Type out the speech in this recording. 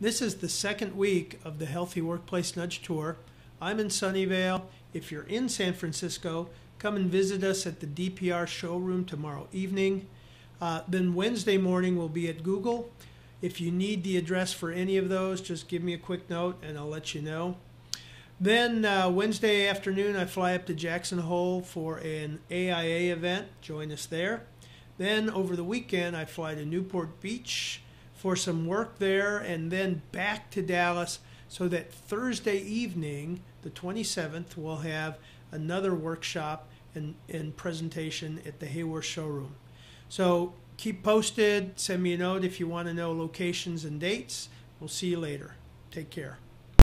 This is the second week of the Healthy Workplace Nudge Tour. I'm in Sunnyvale. If you're in San Francisco, come and visit us at the DPR showroom tomorrow evening. Uh, then Wednesday morning we'll be at Google. If you need the address for any of those, just give me a quick note and I'll let you know. Then uh, Wednesday afternoon, I fly up to Jackson Hole for an AIA event. Join us there. Then over the weekend, I fly to Newport Beach for some work there and then back to Dallas so that Thursday evening, the 27th, we'll have another workshop and, and presentation at the Haworth showroom. So keep posted. Send me a note if you want to know locations and dates. We'll see you later. Take care.